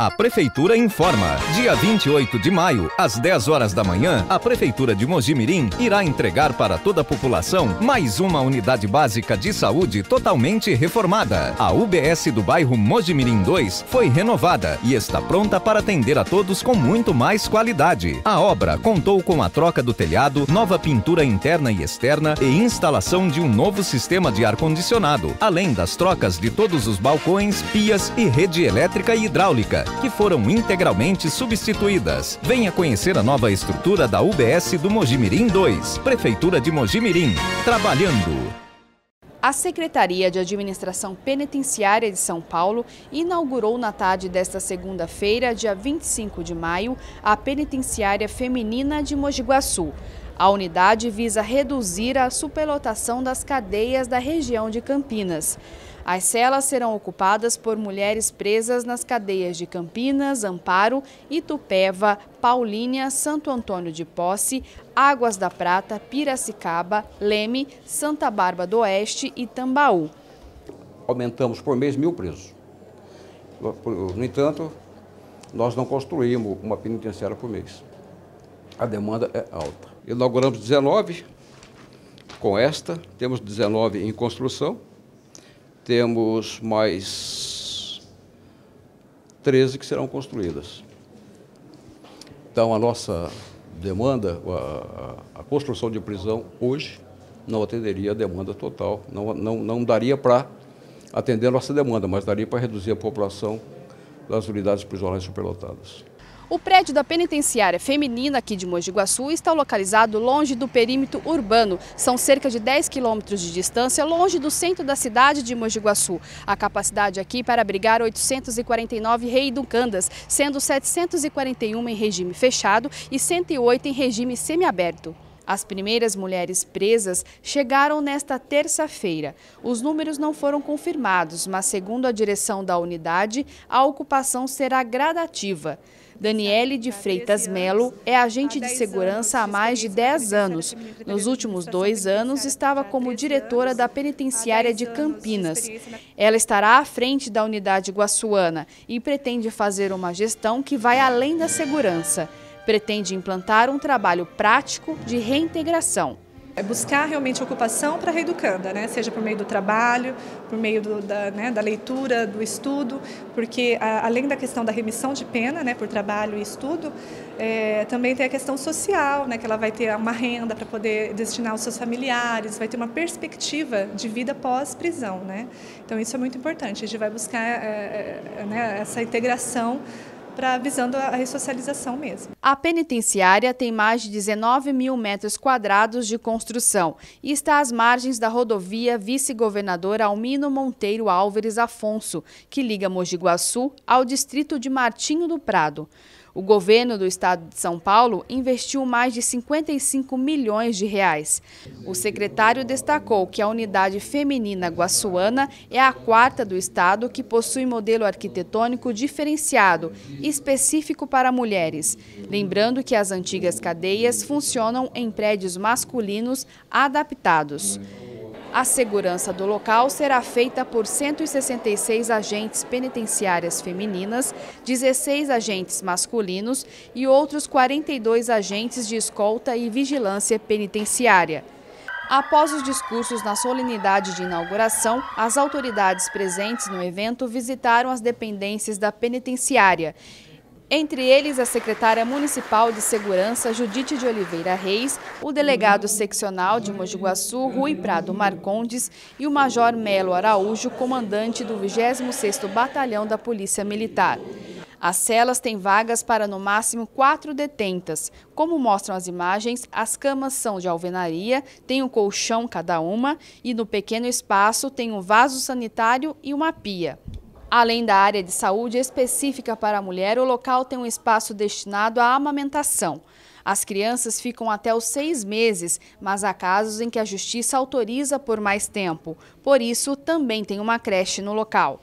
A Prefeitura informa. Dia 28 de maio, às 10 horas da manhã, a Prefeitura de Mojimirim irá entregar para toda a população mais uma unidade básica de saúde totalmente reformada. A UBS do bairro Mojimirim 2 foi renovada e está pronta para atender a todos com muito mais qualidade. A obra contou com a troca do telhado, nova pintura interna e externa e instalação de um novo sistema de ar-condicionado, além das trocas de todos os balcões, pias e rede elétrica e hidráulica que foram integralmente substituídas. Venha conhecer a nova estrutura da UBS do Mojimirim 2, Prefeitura de Mojimirim, trabalhando. A Secretaria de Administração Penitenciária de São Paulo inaugurou na tarde desta segunda-feira, dia 25 de maio, a Penitenciária Feminina de Mojiguaçu. A unidade visa reduzir a superlotação das cadeias da região de Campinas. As celas serão ocupadas por mulheres presas nas cadeias de Campinas, Amparo, Itupeva, Paulínia, Santo Antônio de Posse, Águas da Prata, Piracicaba, Leme, Santa Bárbara do Oeste e Tambaú. Aumentamos por mês mil presos. No entanto, nós não construímos uma penitenciária por mês. A demanda é alta. Inauguramos 19 com esta, temos 19 em construção temos mais 13 que serão construídas. Então, a nossa demanda, a, a, construção de prisão hoje não atenderia a demanda total, não, não, não daria para atender a nossa demanda, mas daria para reduzir a população das unidades prisionais superlotadas. O prédio da penitenciária feminina aqui de Mogi Guaçu está localizado longe do perímetro urbano. São cerca de 10 quilômetros de distância, longe do centro da cidade de Mogi Guaçu. A capacidade aqui para abrigar 849 reeducandas, sendo 741 em regime fechado e 108 em regime semiaberto. As primeiras mulheres presas chegaram nesta terça-feira. Os números não foram confirmados, mas segundo a direção da unidade, a ocupação será gradativa. Daniele de Freitas Melo é agente de segurança há mais de 10 anos. Nos últimos dois anos, estava como diretora da penitenciária de Campinas. Ela estará à frente da unidade guaçuana e pretende fazer uma gestão que vai além da segurança. Pretende implantar um trabalho prático de reintegração. É buscar realmente ocupação para a reeducanda, né? seja por meio do trabalho, por meio do, da, né, da, leitura, do estudo, porque a, além da questão da remissão de pena né, por trabalho e estudo, é, também tem a questão social, né, que ela vai ter uma renda para poder destinar aos seus familiares, vai ter uma perspectiva de vida pós-prisão. Né? Então isso é muito importante, a gente vai buscar é, é, né, essa integração para visando a ressocialização mesmo. A penitenciária tem mais de 19 mil metros quadrados de construção e está às margens da rodovia vice-governador Almino Monteiro Álvares Afonso, que liga Mogi Guaçu ao distrito de Martinho do Prado. O governo do estado de São Paulo investiu mais de 55 milhões de reais. O secretário destacou que a unidade feminina guaçuana é a quarta do estado que possui modelo arquitetônico diferenciado, específico para mulheres. Lembrando que as antigas cadeias funcionam em prédios masculinos adaptados. A segurança do local será feita por 166 agentes penitenciárias femininas, 16 agentes masculinos e outros 42 agentes de escolta e vigilância penitenciária. Após os discursos na solenidade de inauguração, as autoridades presentes no evento visitaram as dependências da penitenciária entre eles, a secretária municipal de segurança, Judite de Oliveira Reis, o delegado seccional de Mogi Guaçu, Rui Prado Marcondes, e o major Melo Araújo, comandante do 26º Batalhão da Polícia Militar. As celas têm vagas para no máximo quatro detentas. Como mostram as imagens, as camas são de alvenaria, tem um colchão cada uma e no pequeno espaço tem um vaso sanitário e uma pia. Além da área de saúde específica para a mulher, o local tem um espaço destinado à amamentação. As crianças ficam até os seis meses, mas há casos em que a justiça autoriza por mais tempo. Por isso, também tem uma creche no local.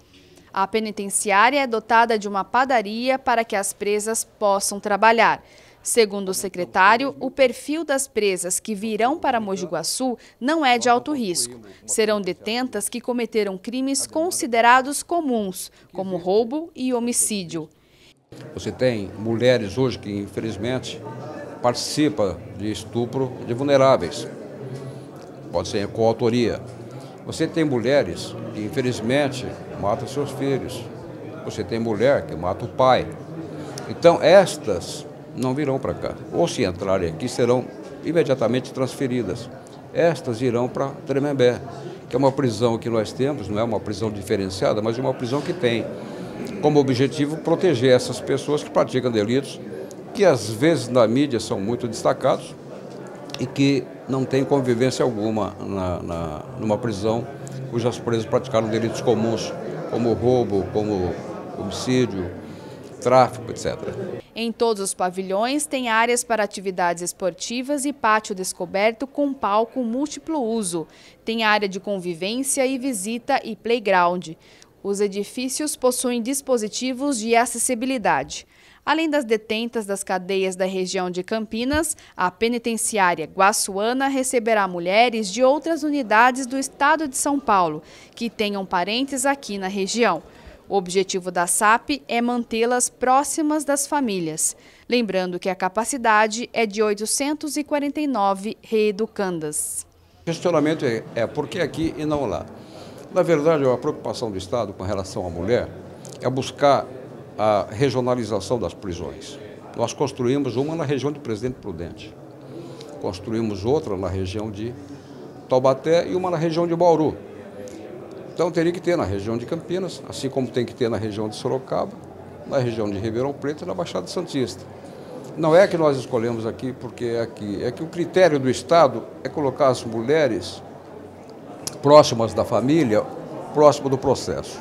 A penitenciária é dotada de uma padaria para que as presas possam trabalhar. Segundo o secretário, o perfil das presas que virão para Mogi Guaçu não é de alto risco. Serão detentas que cometeram crimes considerados comuns, como roubo e homicídio. Você tem mulheres hoje que, infelizmente, participam de estupro de vulneráveis. Pode ser com autoria. Você tem mulheres que, infelizmente, matam seus filhos. Você tem mulher que mata o pai. Então, estas não virão para cá. Ou se entrarem aqui, serão imediatamente transferidas. Estas irão para Tremembé, que é uma prisão que nós temos, não é uma prisão diferenciada, mas é uma prisão que tem como objetivo proteger essas pessoas que praticam delitos, que às vezes na mídia são muito destacados e que não têm convivência alguma na, na, numa prisão cujas presas praticaram delitos comuns, como roubo, como homicídio, tráfico, etc. Em todos os pavilhões tem áreas para atividades esportivas e pátio descoberto com palco múltiplo uso. Tem área de convivência e visita e playground. Os edifícios possuem dispositivos de acessibilidade. Além das detentas das cadeias da região de Campinas, a penitenciária Guaçuana receberá mulheres de outras unidades do estado de São Paulo, que tenham parentes aqui na região. O objetivo da SAP é mantê-las próximas das famílias. Lembrando que a capacidade é de 849 reeducandas. O questionamento é, é por que aqui e não lá? Na verdade, a preocupação do Estado com relação à mulher é buscar a regionalização das prisões. Nós construímos uma na região de Presidente Prudente, construímos outra na região de Taubaté e uma na região de Bauru. Então teria que ter na região de Campinas, assim como tem que ter na região de Sorocaba, na região de Ribeirão Preto e na Baixada Santista. Não é que nós escolhemos aqui porque é aqui, é que o critério do Estado é colocar as mulheres próximas da família, próximo do processo.